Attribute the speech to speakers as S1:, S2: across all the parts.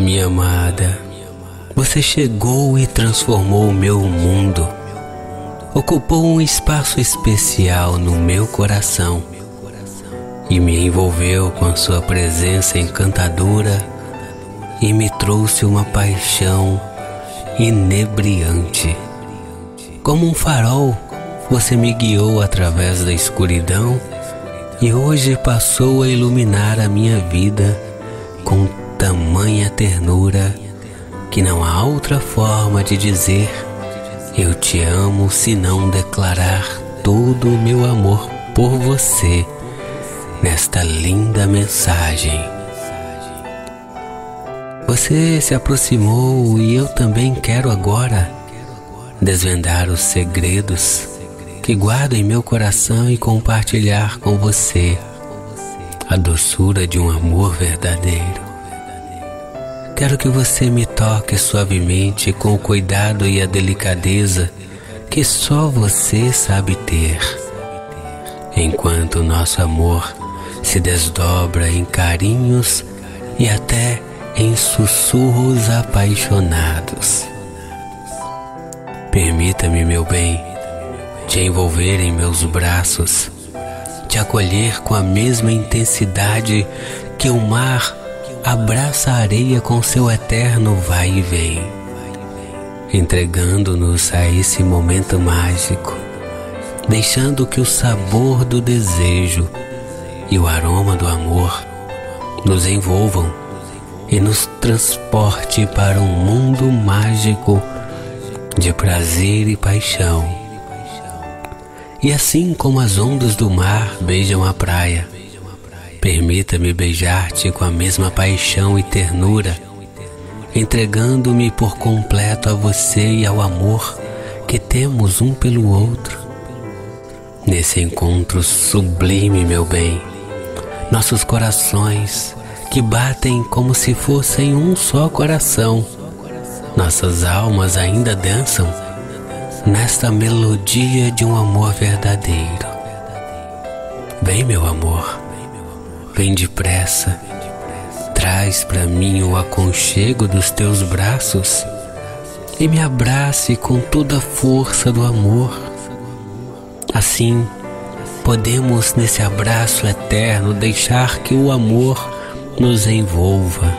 S1: minha amada, você chegou e transformou o meu mundo. Ocupou um espaço especial no meu coração e me envolveu com a sua presença encantadora e me trouxe uma paixão inebriante. Como um farol, você me guiou através da escuridão e hoje passou a iluminar a minha vida com tamanha ternura que não há outra forma de dizer eu te amo senão declarar todo o meu amor por você nesta linda mensagem. Você se aproximou e eu também quero agora desvendar os segredos que guardo em meu coração e compartilhar com você a doçura de um amor verdadeiro. Quero que você me toque suavemente com o cuidado e a delicadeza que só você sabe ter. Enquanto nosso amor se desdobra em carinhos e até em sussurros apaixonados. Permita-me, meu bem, te envolver em meus braços, te acolher com a mesma intensidade que o mar abraça a areia com seu eterno vai e vem, entregando-nos a esse momento mágico, deixando que o sabor do desejo e o aroma do amor nos envolvam e nos transporte para um mundo mágico de prazer e paixão. E assim como as ondas do mar beijam a praia, Permita-me beijar-te com a mesma paixão e ternura, entregando-me por completo a você e ao amor que temos um pelo outro. Nesse encontro sublime, meu bem, nossos corações que batem como se fossem um só coração, nossas almas ainda dançam nesta melodia de um amor verdadeiro. Vem, meu amor Vem depressa, traz para mim o aconchego dos teus braços e me abrace com toda a força do amor. Assim, podemos nesse abraço eterno deixar que o amor nos envolva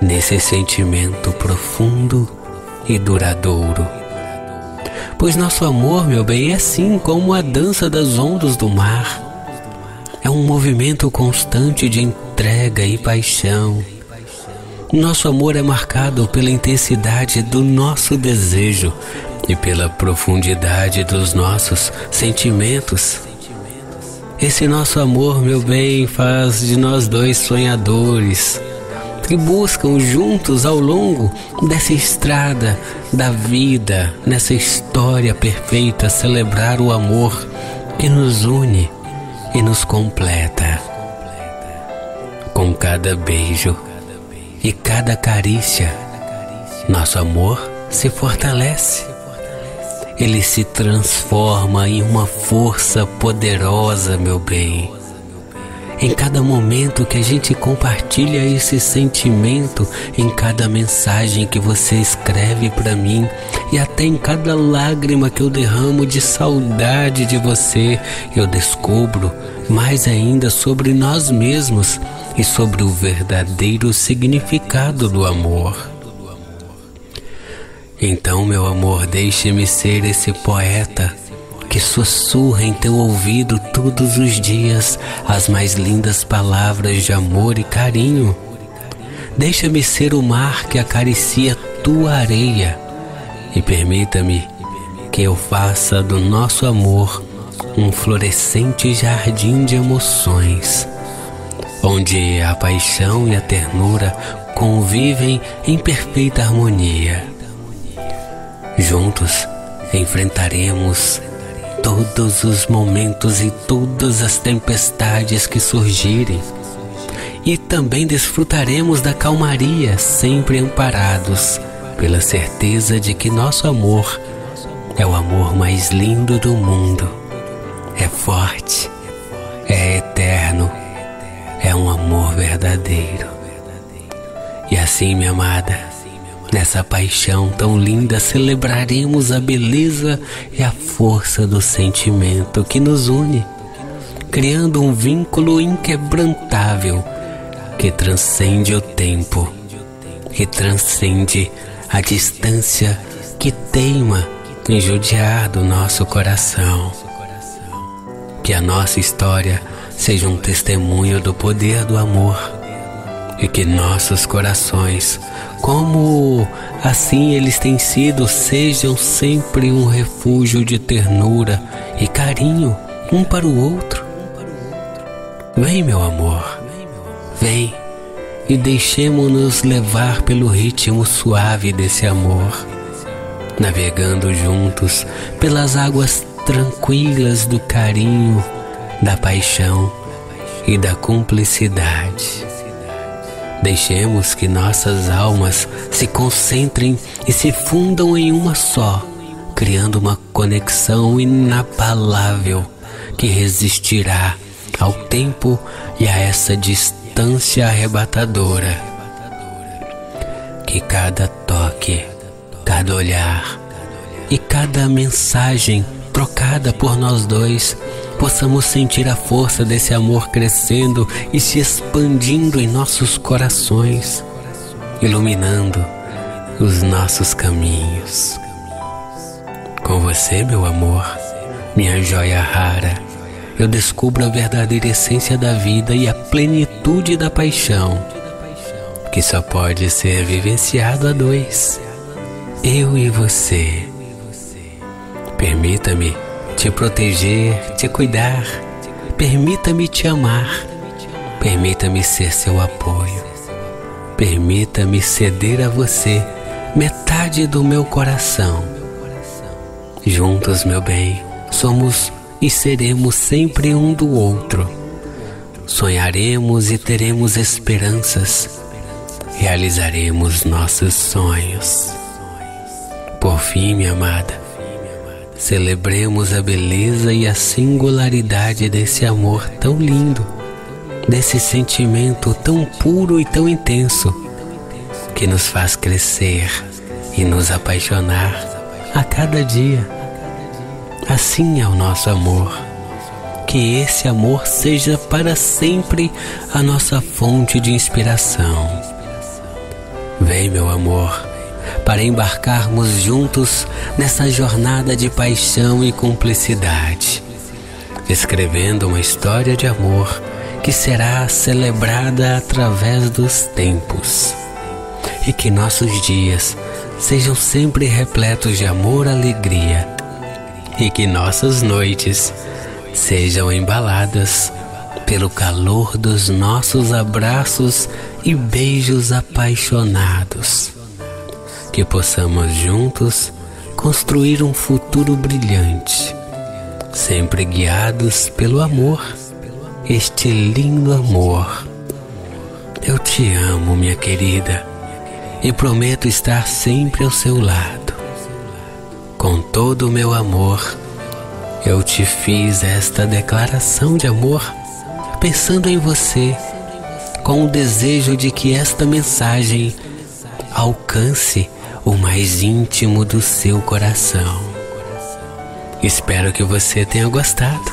S1: nesse sentimento profundo e duradouro. Pois nosso amor, meu bem, é assim como a dança das ondas do mar um movimento constante de entrega e paixão. Nosso amor é marcado pela intensidade do nosso desejo e pela profundidade dos nossos sentimentos. Esse nosso amor, meu bem, faz de nós dois sonhadores que buscam juntos ao longo dessa estrada da vida, nessa história perfeita, celebrar o amor que nos une e nos completa. Com cada beijo e cada carícia, nosso amor se fortalece. Ele se transforma em uma força poderosa, meu bem em cada momento que a gente compartilha esse sentimento, em cada mensagem que você escreve para mim e até em cada lágrima que eu derramo de saudade de você, eu descubro mais ainda sobre nós mesmos e sobre o verdadeiro significado do amor. Então, meu amor, deixe-me ser esse poeta que sussurra em teu ouvido todos os dias as mais lindas palavras de amor e carinho. Deixa-me ser o mar que acaricia tua areia e permita-me que eu faça do nosso amor um florescente jardim de emoções, onde a paixão e a ternura convivem em perfeita harmonia. Juntos enfrentaremos todos os momentos e todas as tempestades que surgirem. E também desfrutaremos da calmaria, sempre amparados pela certeza de que nosso amor é o amor mais lindo do mundo. É forte, é eterno, é um amor verdadeiro. E assim, minha amada, nessa paixão tão linda, celebraremos a beleza e a força do sentimento que nos une, criando um vínculo inquebrantável que transcende o tempo, que transcende a distância que teima em judiar do nosso coração. Que a nossa história seja um testemunho do poder do amor e que nossos corações, como assim eles têm sido, sejam sempre um refúgio de ternura e carinho um para o outro. Vem, meu amor, vem e deixemos-nos levar pelo ritmo suave desse amor, navegando juntos pelas águas tranquilas do carinho, da paixão e da cumplicidade. Deixemos que nossas almas se concentrem e se fundam em uma só, criando uma conexão inabalável que resistirá ao tempo e a essa distância arrebatadora. Que cada toque, cada olhar e cada mensagem trocada por nós dois possamos sentir a força desse amor crescendo e se expandindo em nossos corações, iluminando os nossos caminhos. Com você, meu amor, minha joia rara, eu descubro a verdadeira essência da vida e a plenitude da paixão, que só pode ser vivenciado a dois, eu e você. Permita-me te proteger, te cuidar. Permita-me te amar. Permita-me ser seu apoio. Permita-me ceder a você metade do meu coração. Juntos, meu bem, somos e seremos sempre um do outro. Sonharemos e teremos esperanças. Realizaremos nossos sonhos. Por fim, minha amada, Celebremos a beleza e a singularidade desse amor tão lindo, desse sentimento tão puro e tão intenso, que nos faz crescer e nos apaixonar a cada dia. Assim é o nosso amor. Que esse amor seja para sempre a nossa fonte de inspiração. Vem, meu amor para embarcarmos juntos nessa jornada de paixão e cumplicidade, escrevendo uma história de amor que será celebrada através dos tempos. E que nossos dias sejam sempre repletos de amor e alegria, e que nossas noites sejam embaladas pelo calor dos nossos abraços e beijos apaixonados que possamos juntos construir um futuro brilhante, sempre guiados pelo amor, este lindo amor. Eu te amo, minha querida, e prometo estar sempre ao seu lado. Com todo o meu amor, eu te fiz esta declaração de amor, pensando em você, com o desejo de que esta mensagem alcance o mais íntimo do seu coração. Espero que você tenha gostado.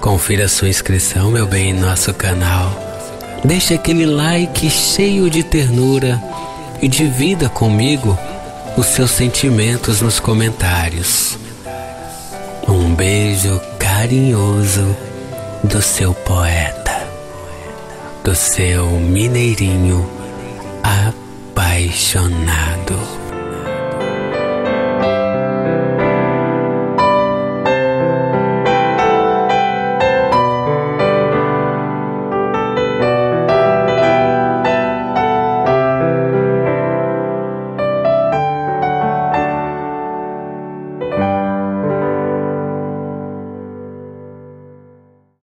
S1: Confira sua inscrição, meu bem, em nosso canal. Deixe aquele like cheio de ternura e divida comigo os seus sentimentos nos comentários. Um beijo carinhoso do seu poeta, do seu mineirinho apaixonado.